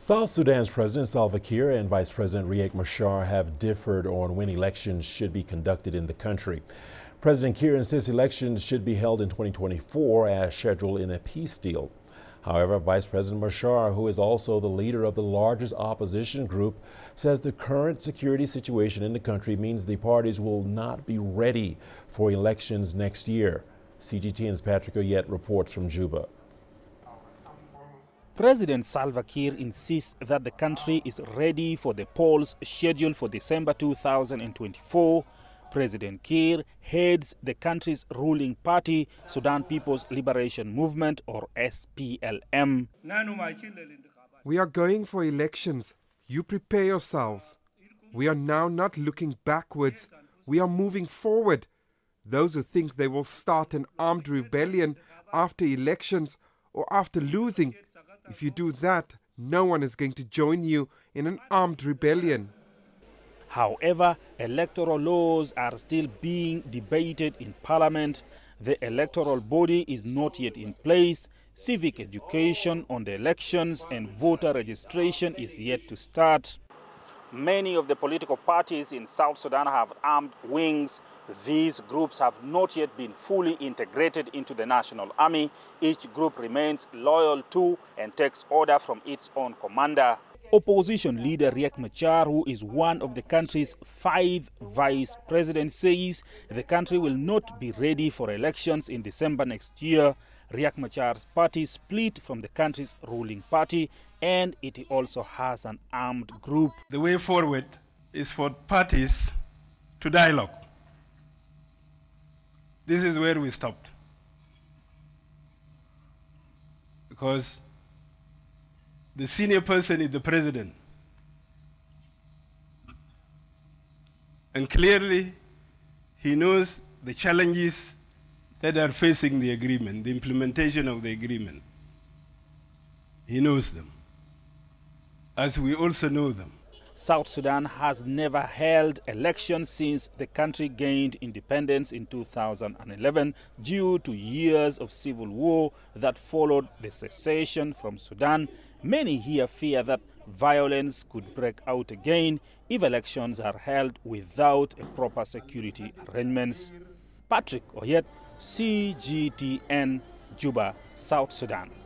South Sudan's President Salva Kiir and Vice President Riek Machar have differed on when elections should be conducted in the country. President Kiir insists elections should be held in 2024 as scheduled in a peace deal. However, Vice President Machar, who is also the leader of the largest opposition group, says the current security situation in the country means the parties will not be ready for elections next year. CGTN's Patrick Oyet reports from Juba. President Salva Kiir insists that the country is ready for the polls scheduled for December 2024. President Kiir heads the country's ruling party, Sudan People's Liberation Movement, or SPLM. We are going for elections. You prepare yourselves. We are now not looking backwards. We are moving forward. Those who think they will start an armed rebellion after elections or after losing if you do that, no one is going to join you in an armed rebellion. However, electoral laws are still being debated in Parliament. The electoral body is not yet in place. Civic education on the elections and voter registration is yet to start. Many of the political parties in South Sudan have armed wings. These groups have not yet been fully integrated into the national army. Each group remains loyal to and takes order from its own commander. Opposition leader Riek Machar, who is one of the country's five vice presidents, says the country will not be ready for elections in December next year. Riek Machar's party split from the country's ruling party and it also has an armed group. The way forward is for parties to dialogue. This is where we stopped. Because the senior person is the president. And clearly, he knows the challenges that are facing the agreement, the implementation of the agreement. He knows them, as we also know them. South Sudan has never held elections since the country gained independence in 2011 due to years of civil war that followed the secession from Sudan. Many here fear that violence could break out again if elections are held without a proper security arrangements. Patrick Oyet, CGTN, Juba, South Sudan.